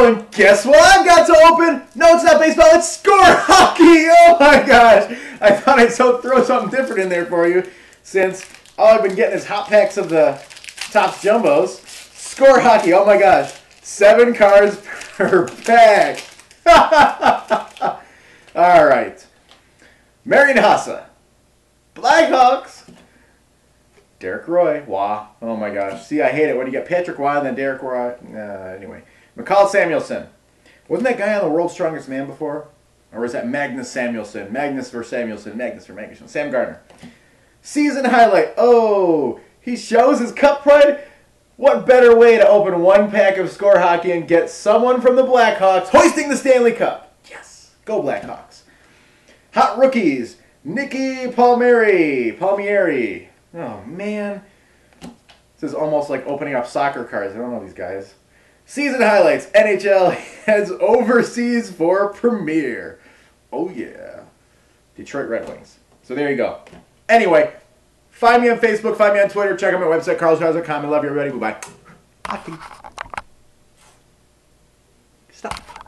And guess what I've got to open? No, it's not baseball, it's score hockey! Oh my gosh! I thought I'd so throw something different in there for you since all I've been getting is hot packs of the Topps Jumbos. Score hockey, oh my gosh. Seven cards per pack. all right. Marian Hossa. Blackhawks. Derek Roy. Wah. Oh my gosh. See, I hate it when you get Patrick Waugh and then Derek Roy. Uh, anyway. Mikael Samuelsson. Wasn't that guy on the World's Strongest Man before? Or is that Magnus Samuelsson? Magnus for Samuelsson. Magnus for Magnus. Sam Gagner. Season highlight. Oh, he shows his cup pride. What better way to open one pack of score hockey and get someone from the Blackhawks hoisting the Stanley Cup? Yes. Go Blackhawks. Hot rookies. Nicky Palmieri. Palmieri. Oh, man. This is almost like opening up soccer cards. I don't know these guys. Season highlights. NHL heads overseas for premiere. Oh, yeah. Detroit Red Wings. So there you go. Anyway, find me on Facebook, find me on Twitter, check out my website, karlskards.com. I love you, everybody. Bye-bye. Stop.